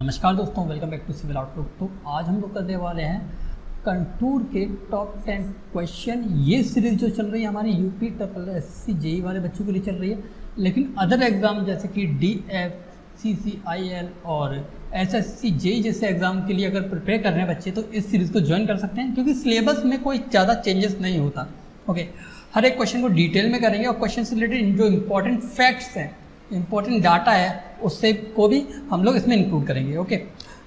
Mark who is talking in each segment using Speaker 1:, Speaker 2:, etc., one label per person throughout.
Speaker 1: नमस्कार दोस्तों welcome back to civil outlook तो आज हम लोग करने वाले हैं कंटूर के टॉप टेन क्वेश्चन ये सीरीज़ जो चल रही है हमारी UP triple S C JE वाले बच्चों के लिए चल रही है। लेकिन अदर एग्ज़ाम जैसे कि D F C C I L और एस एस सी जेई जैसे एग्ज़ाम के लिए अगर प्रिपेयर कर रहे हैं बच्चे तो इस सीरीज़ को ज्वाइन कर सकते हैं, क्योंकि सिलेबस में कोई ज़्यादा चेंजेस नहीं होता। ओके हर एक क्वेश्चन को डिटेल में करेंगे और क्वेश्चन से रिलेटेड जो इंपॉर्टेंट फैक्ट्स हैं इंपॉर्टेंट डाटा है उससे को भी हम लोग इसमें इंक्लूड करेंगे ओके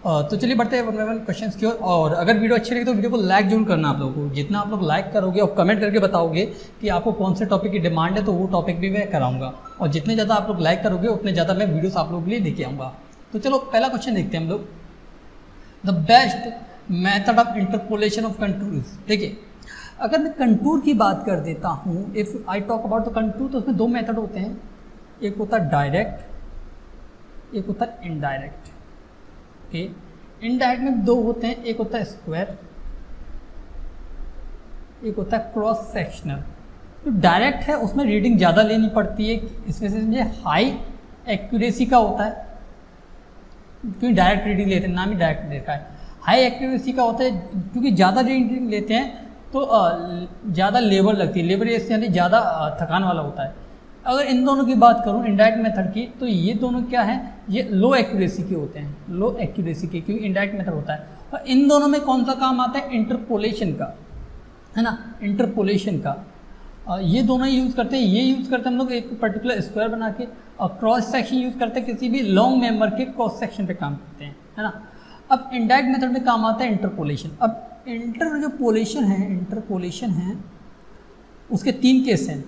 Speaker 1: तो चलिए बढ़ते हैं वन बाई वन क्वेश्चन की ओर, और अगर वीडियो अच्छी लगे तो वीडियो को लाइक ज़रूर करना आप लोगों को। जितना आप लोग लाइक करोगे और कमेंट करके बताओगे कि आपको कौन से टॉपिक की डिमांड है तो वो टॉपिक भी मैं कराऊँगा। और जितने ज़्यादा आप लोग लाइक करोगे, उतने ज़्यादा मैं वीडियोस आप लोगों के लिए लेके आऊँगा। तो चलो, पहला क्वेश्चन देखते हैं हम लोग। The best method of interpolation of contours देखिए, अगर मैं कंटूर की बात कर देता हूँ if I talk about the contour तो उसमें दो मेथड होते हैं। एक होता है डायरेक्ट एक होता है इनडायरेक्ट ओके इनडायरेक्ट में दो होते हैं, एक होता है स्क्वायर एक होता है क्रॉस सेक्शनल जो डायरेक्ट है, उसमें रीडिंग ज़्यादा लेनी पड़ती है, इसमें से मुझे हाई एक्यूरेसी का होता है। क्योंकि डायरेक्ट रीडिंग लेते हैं, नाम ही डायरेक्ट देखा है। हाई एक्यूरेसी का होता है, क्योंकि ज़्यादा रीडिंग लेते हैं तो ज़्यादा लेबर लगती है। लेबर यानी ज़्यादा थकान वाला होता है। अगर इन दोनों की बात करूँ इनडायरेक्ट मेथड की तो ये दोनों क्या है? ये लो एक्यूरेसी के होते हैं। लो एक्यूरेसी के, क्योंकि इनडायरेक्ट मेथड होता है। और इन दोनों में कौन सा काम आता है? इंटरपोलेशन का, है ना? इंटरपोलेशन का। ये दोनों यूज़ करते हैं। ये यूज़ करते हैं हम लोग एक पर्टिकुलर स्क्वायर बना के, और क्रॉस सेक्शन यूज़ करते हैं, किसी भी लॉन्ग मेंबर के क्रॉस सेक्शन पे काम करते हैं, है ना? अब इनडायरेक्ट मेथड में काम आता है इंटरपोलेशन अब इंटर जो पोलेशन है इंटरपोलेशन है, उसके तीन केस हैं,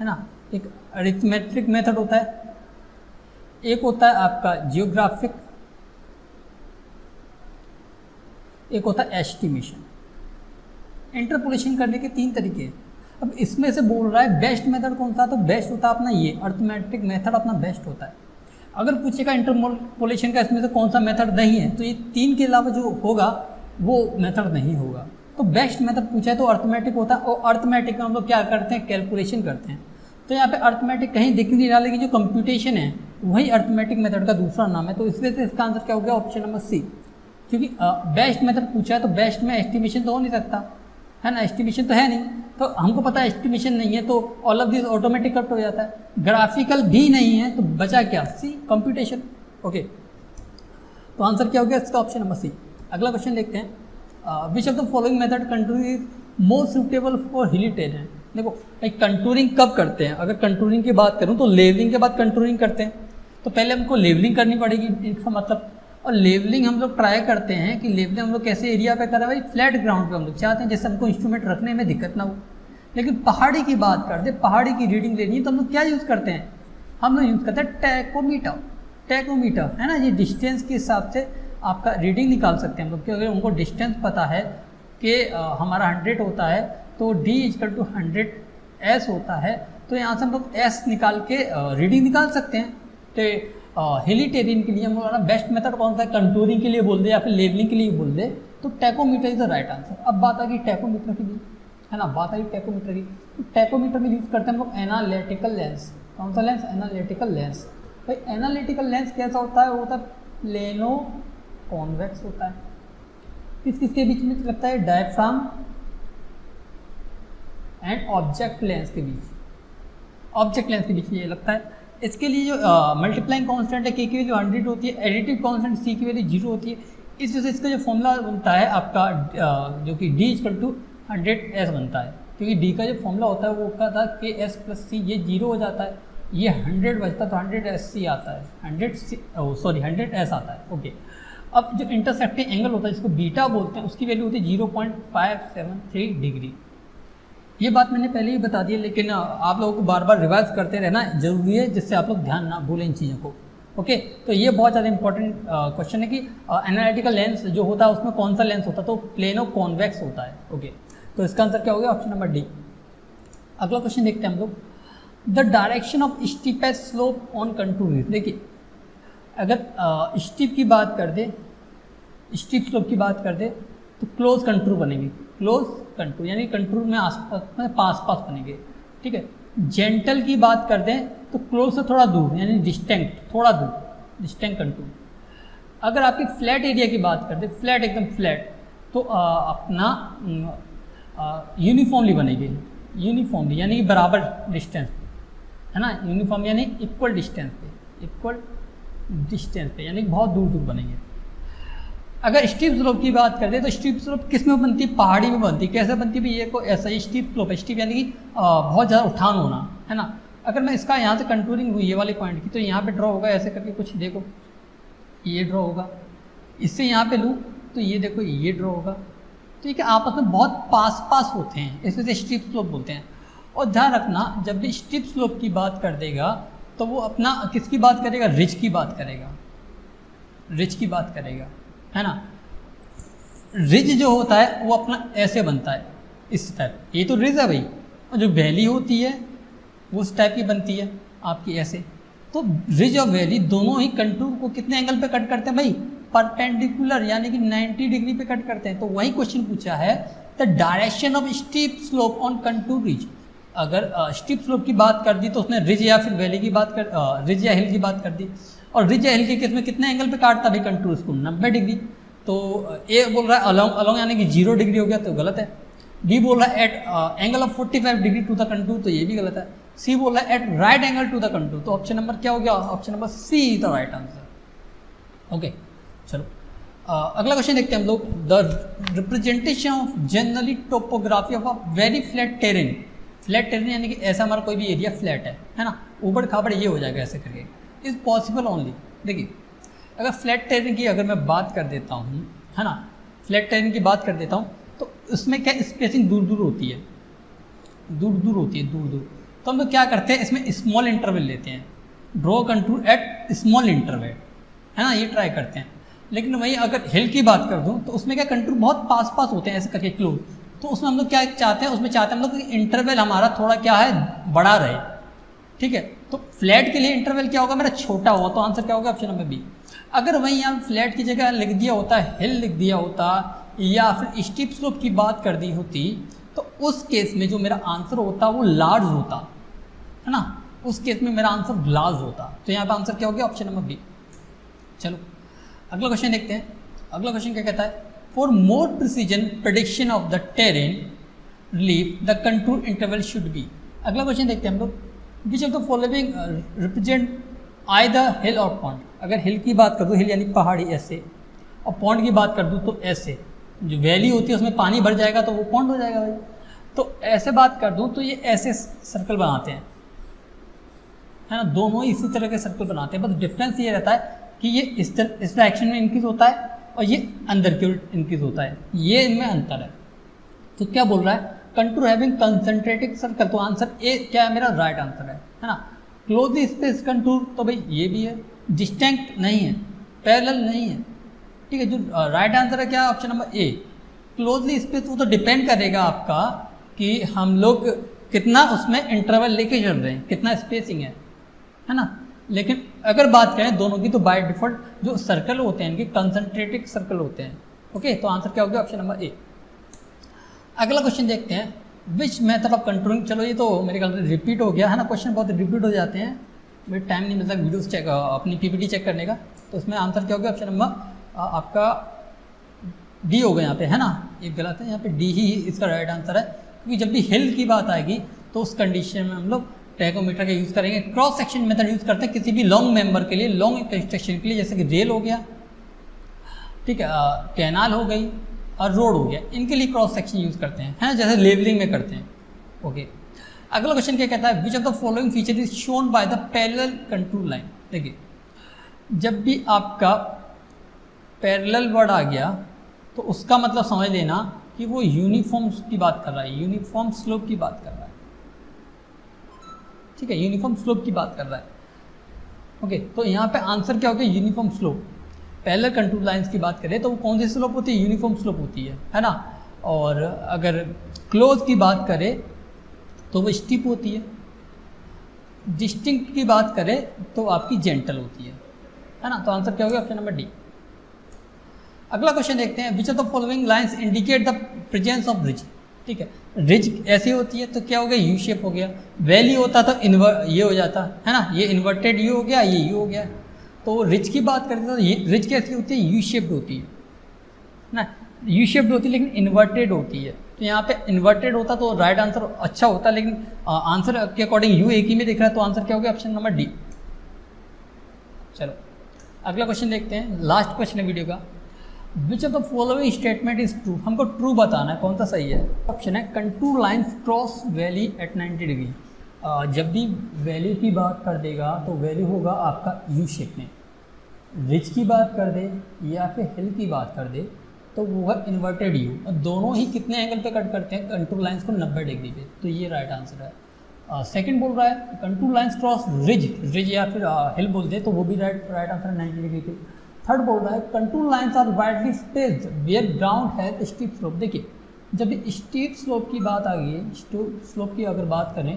Speaker 1: है ना? एक अरिथमेट्रिक मेथड होता है। एक होता है आपका जियोग्राफिक एक होता है एस्टिमेशन इंटरपोलेशन करने के तीन तरीके हैं। अब इसमें से बोल रहा है बेस्ट मेथड कौन सा? तो बेस्ट होता है अपना ये अर्थमेट्रिक मेथड अपना बेस्ट होता है। अगर पूछेगा इंटरपोलेशन का इसमें से कौन सा मेथड नहीं है तो ये तीन के अलावा जो होगा, वो मेथड नहीं होगा। तो बेस्ट मेथड पूछा है तो अर्थमेटिक होता है और अर्थमेटिक में हम लोग क्या करते हैं? कैलकुलेशन करते हैं। तो यहाँ पे अर्थमेटिक कहीं दिख नहीं रहा, लेकिन जो कंप्यूटेशन है, वही अर्थमेटिक मेथड का दूसरा नाम है। तो इस वजह से इसका आंसर क्या हो गया? ऑप्शन नंबर सी क्योंकि बेस्ट मेथड पूछा है तो बेस्ट में एस्टिमेशन तो हो नहीं सकता। है ना? एस्टिमेशन तो है नहीं। तो हमको पता है एस्टिमेशन नहीं है तो all of this automatic cut हो जाता है। ग्राफिकल भी नहीं है तो बचा क्या? सी कंप्यूटेशन ओके तो आंसर क्या हो गया? इसका ऑप्शन नंबर सी अगला क्वेश्चन देखते हैं। Which of the following method country most suitable for hilly terrain देखो, एक कंटूरिंग कब करते हैं? अगर कंटूरिंग की बात करूँ तो लेवलिंग के बाद कंटूरिंग करते हैं। तो पहले हमको लेवलिंग करनी पड़ेगी इसका मतलब। और लेवलिंग हम लोग ट्राई करते हैं कि लेवलिंग हम लोग कैसे एरिया पे करें, भाई? फ्लैट ग्राउंड पे हम लोग चाहते हैं, जैसे हमको इंस्ट्रूमेंट रखने में दिक्कत ना हो। लेकिन पहाड़ी की बात करते पहाड़ी की रीडिंग लेनी है तो हम लोग क्या यूज़ करते हैं? हम लोग यूज़ करते हैं टैकोमीटर टैकोमीटर है ना? ये डिस्टेंस के हिसाब से आपका रीडिंग निकाल सकते हैं हम लोग क्योंकि उनको डिस्टेंस पता है कि हमारा हंड्रेड होता है तो D is equal to hundred S होता है। तो यहाँ से हम लोग एस निकाल के रीडिंग निकाल सकते हैं। तो हिलीटेरियन के लिए हम लोग बेस्ट मेथड कौन सा है? कंटूरिंग के लिए बोल दे या फिर लेवलिंग के लिए बोल दे। तो tachometer is the right answer अब बात आ गई टैकोमीटर की। है ना? बात आ गई टैकोमीटर की। तो टैकोमीटर में यूज़ करते हैं हम लोग एनालिटिकल लेंस कौन सा लेंस एनालिटिकल लेंस भाई एनालिटिकल लेंस कैसा होता है? वो होता है प्लेनो कॉन्वेक्स होता है। किस किस के बीच में लगता है? डायफ्राम एंड ऑब्जेक्ट लेंस के बीच। ऑब्जेक्ट लेंस के बीच ये लगता है। इसके लिए जो मल्टीप्लाइंग कांस्टेंट है के की वैल्यू हंड्रेड होती है एडिटिव कांस्टेंट सी की वैल्यू ज़ीरो होती है। इस वजह से इसका जो फॉर्मूला बनता है आपका uh, जो कि D is equal to hundred S बनता है। क्योंकि डी का जो फॉर्मूला होता है वो का था के एस प्लस सी ये ज़ीरो हो जाता है। ये हंड्रेड बचता तो हंड्रेड एस सी आता है। Hundred C sorry hundred S आता है। ओके अब जो इंटरसेक्टिंग एंगल होता है जिसको बीटा बोलते हैं उसकी वैल्यू होती है zero point five seven three degree ये बात मैंने पहले ही बता दी, लेकिन आप लोगों को बार बार रिवाइज करते रहना ज़रूरी है, जिससे आप लोग ध्यान ना भूलें इन चीज़ों को। ओके तो ये बहुत ज़्यादा इंपॉर्टेंट क्वेश्चन है कि एनालिटिकल लेंस जो होता है, उसमें कौन सा लेंस होता है? तो प्लेनो कॉन्वेक्स होता है। ओके तो इसका आंसर क्या हो गया? ऑप्शन नंबर डी अगला क्वेश्चन देखते हैं हम लोग। The direction of steepest slope on contour देखिए, अगर स्टीप की बात कर दे स्टीप स्लोप की बात कर दे तो क्लोज कंटूर बनेगी। क्लोज कंटूर यानी कंटूर में आसपास में पास पास बनेंगे। ठीक है? जेंटल की बात कर दें तो क्लोज से थोड़ा दूर यानी डिस्टेंट थोड़ा दूर डिस्टेंट कंटूर अगर आपकी फ्लैट एरिया की बात कर दें फ्लैट एकदम फ्लैट तो आ, अपना यूनिफॉर्मली बनेगी। यूनिफॉर्मली यानी कि बराबर डिस्टेंस है ना? यूनिफॉर्म यानी इक्वल डिस्टेंस पे इक्वल डिस्टेंस पे यानी बहुत दूर दूर बनेंगे। अगर स्टीप स्लोप की बात करें तो स्टीप स्लोप किसमें बनती है? पहाड़ी में बनती है। कैसे बनती है ये को ऐसा ही स्टीप स्लोप है। स्टीप यानी कि बहुत ज़्यादा उठान होना, है ना? अगर मैं इसका यहाँ से कंटूरिंग हुई, ये वाले पॉइंट की तो यहाँ पे ड्रॉ होगा, ऐसे करके कुछ देखो। ये ड्रॉ होगा। इससे यहाँ पे लूँ तो ये देखो, ये ड्रॉ होगा। तो ये आपस में बहुत पास पास होते हैं। इस वजह से स्ट्रिप स्लोप बोलते हैं। और ध्यान रखना, जब भी स्ट्रिप स्लोप की बात कर देगा तो वो अपना किसकी बात करेगा? रिच की बात करेगा। रिच की बात करेगा। है ना? रिज जो होता है, वो अपना ऐसे बनता है, इस टाइप ये तो रिज है भाई। और जो वैली होती है, वो उस टाइप की बनती है, आपकी ऐसे। तो रिज और वैली दोनों ही कंटूर को कितने एंगल पे कट करते हैं भाई? परपेंडिकुलर यानी कि 90 डिग्री पे कट करते हैं। तो वही क्वेश्चन पूछा है the direction of steep slope on contour ridge अगर स्टीप स्लोप की बात कर दी तो उसने रिज या फिर वैली की बात कर रिज या हिल की बात कर दी। और रिज या हिल के केस में कितने एंगल पे काटता भाई कंटूर उसको नब्बे डिग्री। तो ए बोल रहा है अलोंग अलोंग यानी कि ज़ीरो डिग्री हो गया तो गलत है। बी बोल रहा है at angle of 45 degree to the contour तो ये भी गलत है। सी बोल रहा है at right angle to the contour तो ऑप्शन नंबर क्या हो गया? Option number C the right answer okay चलो। अगला क्वेश्चन देखते हैं हम लोग। The representation of generally topography of a very flat terrain flat terrain यानी कि ऐसा हमारा कोई भी एरिया फ्लैट है है ना? ऊबड़ खाबड़ ये हो जाएगा ऐसे करके। इज़ पॉसिबल ओनली देखिए, अगर फ्लैट टेरेन की अगर मैं बात कर देता हूँ, है ना? फ्लैट टेरेन की बात कर देता हूँ तो उसमें क्या स्पेसिंग दूर दूर होती है? दूर दूर होती है दूर दूर तो हम लोग क्या करते हैं, इसमें स्मॉल इंटरवल लेते हैं। Draw control at small interval है ना? ये ट्राई करते हैं। लेकिन वहीं अगर हिल की बात कर दूँ तो उसमें क्या कंट्रोल बहुत पास पास होते हैं, ऐसे करके क्लोज तो उसमें हम लोग क्या चाहते हैं, उसमें चाहते हैं हम लोग इंटरवल हमारा थोड़ा क्या है, बड़ा रहे। ठीक है? तो फ्लैट के लिए इंटरवल क्या होगा? मेरा छोटा होगा तो आंसर क्या होगा? ऑप्शन नंबर बी अगर वहीं यहाँ फ्लैट की जगह लिख दिया होता हिल लिख दिया होता, या फिर स्टीप स्लोप की बात कर दी होती तो उस केस में जो मेरा आंसर होता, वो लार्ज होता, है ना? उस केस में मेरा आंसर लार्ज होता। तो यहाँ पर आंसर क्या हो गया? ऑप्शन नंबर बी चलो, अगला क्वेश्चन देखते हैं। अगला क्वेश्चन क्या कहता है? For more precision prediction of the terrain relief the contour interval should be अगला क्वेश्चन देखते हैं हम लोग। Which of the following represent I the hill और पॉन्ड अगर हिल की बात कर दूँ हिल यानी पहाड़ी, ऐसे। और पॉन्ड की बात कर दूँ तो ऐसे। जो वैली होती है, उसमें पानी भर जाएगा तो वो पॉन्ड हो जाएगा भाई। तो ऐसे बात कर दूँ तो ये ऐसे सर्कल बनाते हैं। है ना? दोनों इसी तरह के सर्कल बनाते हैं। बस डिफरेंस ये रहता है कि ये इस तरह इस डायरेक्शन में इंक्रीज होता है और ये अंदर की ओर इंक्रीज होता है। ये इनमें अंतर है। तो क्या बोल रहा है? कंट्रोल हैविंग कंसंट्रेटिक सर्कल तो आंसर ए क्या है मेरा? राइट right आंसर है है ना? क्लोज स्पेस कंटूर तो भाई ये भी है। डिस्टेंक्ट नहीं है पैरेलल नहीं है। ठीक है, जो राइट आंसर है क्या? Option number A closely space वो तो डिपेंड करेगा आपका कि हम लोग कितना उसमें इंटरवल लेके चल रहे हैं, कितना स्पेसिंग है है ना? लेकिन अगर बात करें दोनों की तो बाय डिफ़ॉल्ट जो सर्कल होते हैं, इनके कंसंट्रेटिक सर्कल होते हैं। ओके तो आंसर क्या हो गया? ऑप्शन नंबर ए अगला क्वेश्चन देखते हैं। विच मेथड ऑफ़ कंट्रोलिंग चलो ये तो मेरे ख्याल से रिपीट हो गया, है ना? क्वेश्चन बहुत रिपीट हो जाते हैं। मेरे टाइम नहीं मिलता वीडियोस चेक अपनी पीपीटी चेक करने का। तो उसमें आंसर क्या हो गया? ऑप्शन नंबर आपका डी हो गया यहाँ पे, है ना? ये गलत है, यहाँ पे डी ही इसका राइट आंसर है। क्योंकि जब भी हिल की बात आएगी तो उस कंडीशन में हम लोग टैकोमीटर का यूज़ करेंगे। क्रॉस सेक्शन मेथड यूज़ करते हैं किसी भी लॉन्ग मेंबर के लिए लॉन्ग कंस्ट्रक्शन के लिए, जैसे कि रेल हो गया। ठीक है कैनाल हो गई। और रोड हो गया। इनके लिए क्रॉस सेक्शन यूज़ करते हैं। है, जैसे लेबलिंग में करते हैं। ओके अगला क्वेश्चन क्या कहता है? Which of the following feature is shown by the parallel control line देखिए, जब भी आपका पैरेलल वर्ड आ गया तो उसका मतलब समझ लेना कि वो यूनिफॉर्म की बात कर रहा है। यूनिफॉर्म स्लोप की बात कर रहा है। ठीक है यूनिफॉर्म स्लोप की बात कर रहा है। ओके तो यहाँ पे आंसर क्या हो गया? यूनिफॉर्म स्लोप पहले कंट्रोल लाइंस की बात करें तो वो कौन सी स्लोप होती है? यूनिफॉर्म स्लोप होती है है ना? और अगर क्लोज की बात करें तो वो स्टिप होती है। डिस्टिंक्ट की बात करें तो आपकी जेंटल होती है है ना? तो आंसर क्या हो गया? ऑप्शन नंबर डी अगला क्वेश्चन देखते हैं which of the following lines indicate the presence of ridge ठीक है रिज ऐसी होती है तो क्या हो गया? यू शेप हो गया। वैली होता तो इन्वर ये हो जाता, है ना? ये इन्वर्टेड यू हो गया, ये यू हो गया। तो रिच की बात करते हैं तो रिच कैसी होती है? यू शेप्ड होती है। ना? यू शेप्ड होती है, लेकिन इन्वर्टेड होती है। तो यहाँ पे इन्वर्टेड होता तो राइट आंसर अच्छा होता, लेकिन आंसर के अकॉर्डिंग यू एक ही में दिख रहा है तो आंसर क्या हो गया? ऑप्शन नंबर डी चलो, अगला क्वेश्चन देखते हैं। लास्ट क्वेश्चन है वीडियो का। Which of the following statement is true हमको ट्रू बताना है, कौन सा सही है? ऑप्शन है contour lines cross valley at 90 degree जब भी वैल्यू की बात कर देगा तो वैल्यू होगा आपका यू शेप में। रिच की बात कर दे या फिर हिल की बात कर दे तो वो है इन्वर्टेड यू और दोनों ही कितने एंगल पे कट करते हैं? कंट्रोल लाइंस को 90 डिग्री पे। तो ये राइट आंसर है। सेकंड बोल रहा है control lines cross ridge ridge या फिर हिल बोल दे तो वो भी राइट राइट आंसर है नाइन्टी डिग्री पे। थर्ड बोल रहा है control lines are widely spaced where ground है स्टीप स्लोप देखिए, जब स्टीप स्लोप की बात आ गई स्लोप की अगर बात करें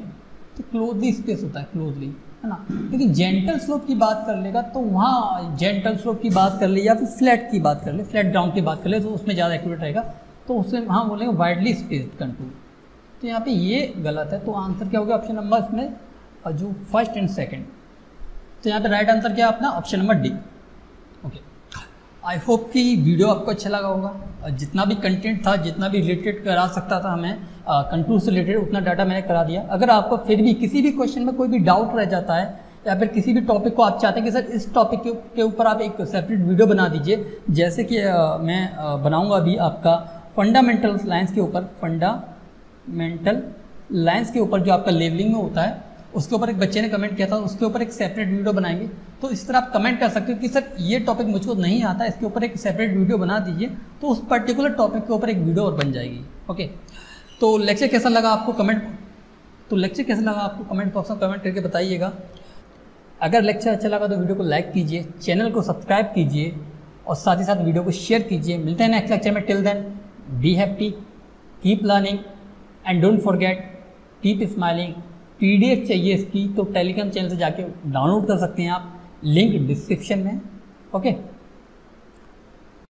Speaker 1: तो क्लोजली स्पेस होता है क्लोजली है ना? लेकिन जेंटल स्लोप की बात कर लेगा तो वहाँ जेंटल स्लोप की बात कर ले या फिर फ्लैट की बात कर ले फ्लैट ग्राउंड की बात कर ले तो उसमें ज़्यादा एक्यूरेट रहेगा। तो उसमें वहाँ बोलेंगे वाइडली स्पेस कंटूर तो यहाँ पे ये गलत है। तो आंसर क्या हो गया ऑप्शन नंबर इसमें? जो फ़र्स्ट एंड सेकेंड तो यहाँ पे राइट आंसर क्या है अपना? Option number D okay I hope कि वीडियो आपको अच्छा लगा होगा। जितना भी कंटेंट था, जितना भी रिलेटेड करा सकता था हमें कंटूर से रिलेटेड उतना डाटा मैंने करा दिया। अगर आपको फिर भी किसी भी क्वेश्चन में कोई भी डाउट रह जाता है या फिर किसी भी टॉपिक को आप चाहते हैं कि सर इस टॉपिक के ऊपर आप एक सेपरेट वीडियो बना दीजिए जैसे कि आ, मैं बनाऊँगा अभी आपका फंडामेंटल लाइंस के ऊपर फंडामेंटल लाइंस के ऊपर जो आपका लेवलिंग में होता है उसके ऊपर एक बच्चे ने कमेंट किया था उसके ऊपर एक सेपरेट वीडियो बनाएँगे। तो इस तरह आप कमेंट कर सकते हो कि सर ये टॉपिक मुझको नहीं आता इसके ऊपर एक सेपरेट वीडियो बना दीजिए तो उस पर्टिकुलर टॉपिक के ऊपर एक वीडियो और बन जाएगी। ओके तो लेक्चर कैसा लगा आपको कमेंट तो लेक्चर कैसा लगा आपको कमेंट बॉक्स में कमेंट करके बताइएगा। अगर लेक्चर अच्छा लगा तो वीडियो को लाइक कीजिए चैनल को सब्सक्राइब कीजिए और साथ ही साथ वीडियो को शेयर कीजिए। मिलते हैं नेक्स्ट लेक्चर में। Till then be happy keep learning and don't forget keep smiling PDF चाहिए इसकी तो टेलीग्राम चैनल से जाके डाउनलोड कर सकते हैं आप। लिंक डिस्क्रिप्शन में ओके